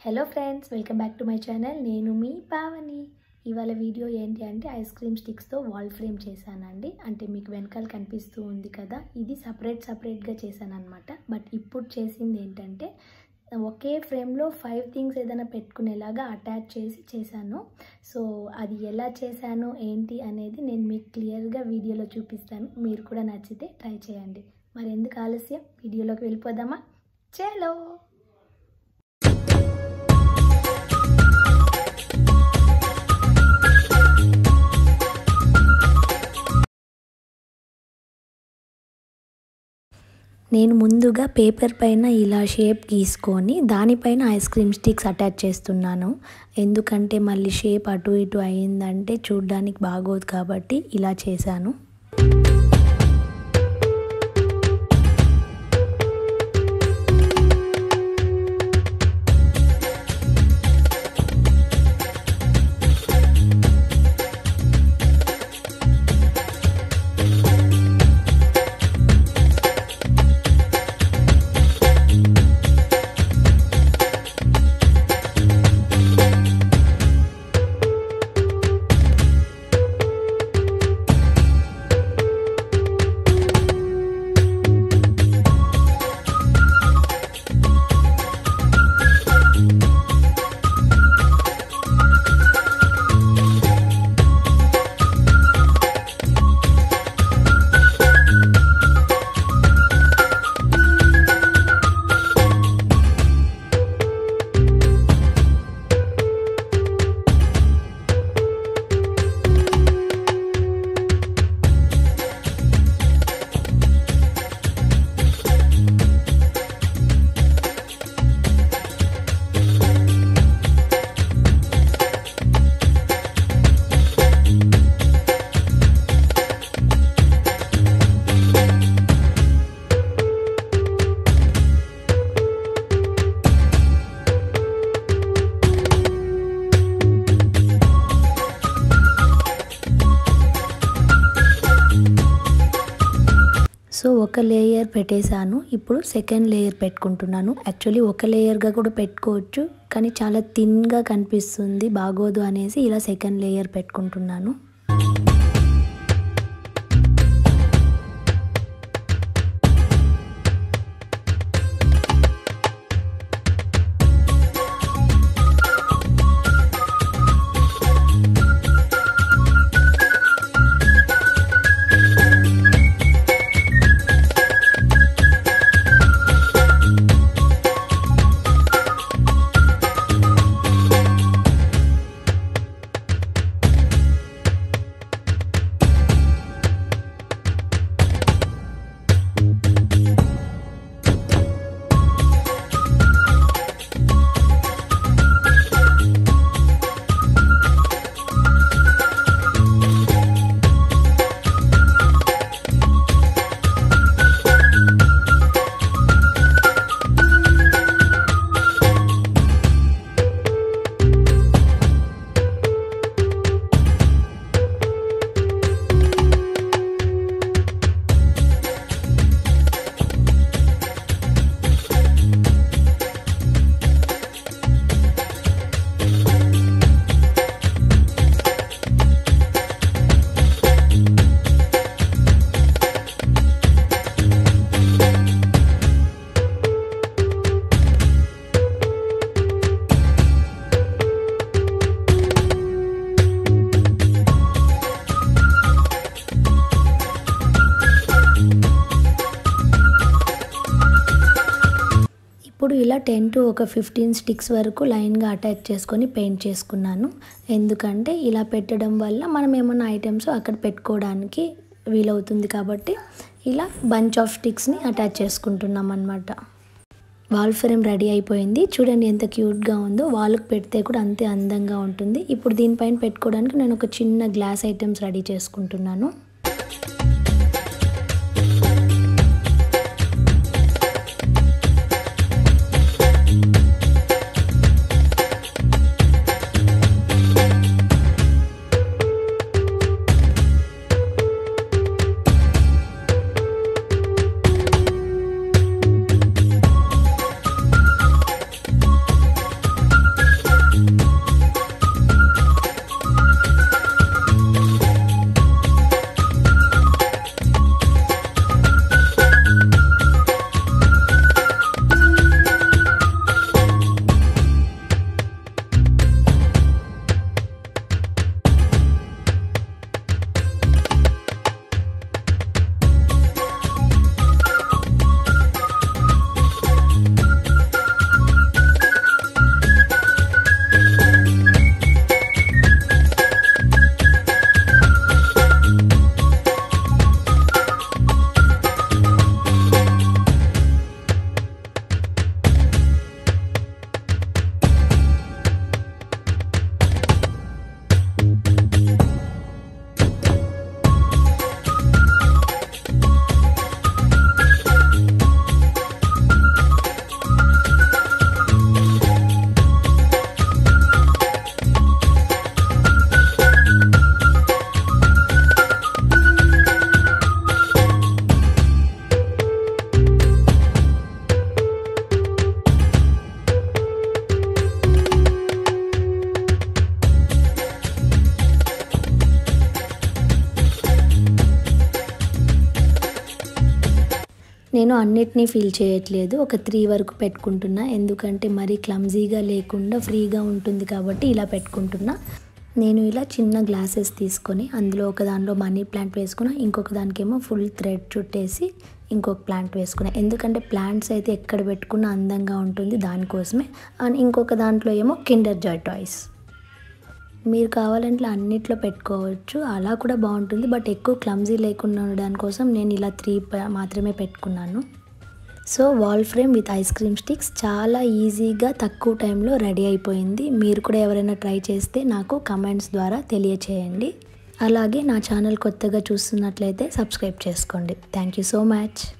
Hello friends welcome back to my channel నేను మీ పావని. ఇవాళ వీడియో ఏంటి అంటే ఐస్ క్రీమ్ స్టిక్స్తో వాల్ ఫ్రేమ్ చేశానండి. అంటే మీకు వెనకాల కనిపిస్తూ ఉంది కదా ఇది సపరేట్ సపరేట్గా చేశాను అనమాట బట్ ఇప్పుడు చేసింది ఏంటంటే ఒకే ఫ్రేమ్లో ఫైవ్ థింగ్స్ ఏదైనా పెట్టుకునేలాగా అటాచ్ చేసి చేశాను. సో అది ఎలా చేశాను ఏంటి అనేది నేను మీకు క్లియర్గా వీడియోలో చూపిస్తాను. మీరు కూడా నచ్చితే ట్రై చేయండి. మరి ఎందుకు ఆలస్యం వీడియోలోకి వెళ్ళిపోదామా? చేలో! నేను ముందుగా పేపర్ పైన ఇలా షేప్ గీసుకొని దానిపైన ఐస్ క్రీమ్ స్టిక్స్ అటాచ్ చేస్తున్నాను. ఎందుకంటే మళ్ళీ షేప్ అటు ఇటు అయిందంటే చూడ్డానికి బాగోదు కాబట్టి ఇలా చేశాను. సో ఒక లేయర్ పెట్టేశాను. ఇప్పుడు సెకండ్ లేయర్ పెట్టుకుంటున్నాను. యాక్చువల్లీ ఒక లేయర్గా కూడా పెట్టుకోవచ్చు కానీ చాలా థిన్గా కనిపిస్తుంది బాగోదు అనేసి ఇలా సెకండ్ లేయర్ పెట్టుకుంటున్నాను. టెన్ టు ఒక ఫిఫ్టీన్ స్టిక్స్ వరకు లైన్గా అటాచ్ చేసుకొని పెయింట్ చేసుకున్నాను. ఎందుకంటే ఇలా పెట్టడం వల్ల మనం ఏమన్నా ఐటమ్స్ అక్కడ పెట్టుకోవడానికి వీలవుతుంది కాబట్టి ఇలా బంచ్ ఆఫ్ స్టిక్స్ని అటాచ్ చేసుకుంటున్నాం అనమాట వాల్ ఫ్రేమ్ రెడీ అయిపోయింది. చూడండి ఎంత క్యూట్గా ఉందో. వాళ్ళకి పెడితే కూడా అంతే అందంగా ఉంటుంది. ఇప్పుడు దీనిపైన పెట్టుకోవడానికి నేను ఒక చిన్న గ్లాస్ ఐటమ్స్ రెడీ చేసుకుంటున్నాను. నేను అన్నిటినీ ఫీల్ చేయట్లేదు. ఒక త్రీ వరకు పెట్టుకుంటున్నా. ఎందుకంటే మరీ క్లమ్జీగా లేకుండా ఫ్రీగా ఉంటుంది కాబట్టి ఇలా పెట్టుకుంటున్నా. నేను ఇలా చిన్న గ్లాసెస్ తీసుకొని అందులో ఒక దానిలో మనీ ప్లాంట్ వేసుకున్నా. ఇంకొక దానికేమో ఫుల్ థ్రెడ్ చుట్టేసి ఇంకొక ప్లాంట్ వేసుకున్నా. ఎందుకంటే ప్లాంట్స్ అయితే ఎక్కడ పెట్టుకున్నా అందంగా ఉంటుంది దానికోసమే. అండ్ ఇంకొక దాంట్లో ఏమో కిండర్ జాయ్ టాయ్స్ మీరు కావాలంటే అన్నిట్లో పెట్టుకోవచ్చు. అలా కూడా బాగుంటుంది. బట్ ఎక్కువ క్లమ్జీ లేకుండా ఉండడం కోసం నేను ఇలా త్రీ మాత్రమే పెట్టుకున్నాను. So wall frame with ice cream sticks చాలా ఈజీగా తక్కువ టైంలో రెడీ అయిపోయింది. మీరు కూడా ఎవరైనా ట్రై చేస్తే నాకు కమెంట్స్ ద్వారా తెలియచేయండి. అలాగే నా ఛానల్ కొత్తగా చూస్తున్నట్లయితే సబ్స్క్రైబ్ చేసుకోండి. Thank you so much